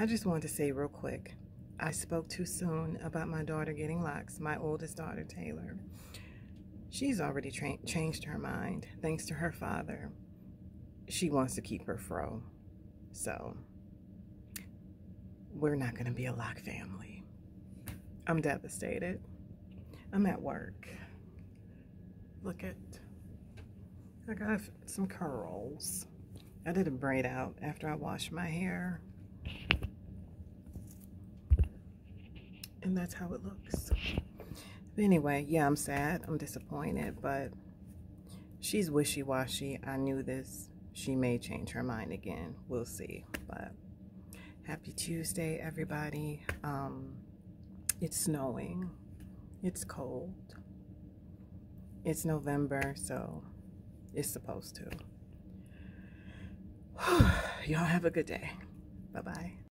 I just wanted to say real quick, I spoke too soon about my daughter getting locks, my oldest daughter, Taylor. She's already changed her mind thanks to her father. She wants to keep her fro. So, we're not going to be a lock family. I'm devastated. I'm at work. Look at, I got some curls. I did a braid out after I washed my hair. And that's how it looks. But anyway, yeah, I'm sad. I'm disappointed, but she's wishy-washy. I knew this. She may change her mind again. We'll see. But happy Tuesday, everybody. Um, it's snowing. It's cold. It's November, so it's supposed to. Y'all have a good day. Bye-bye.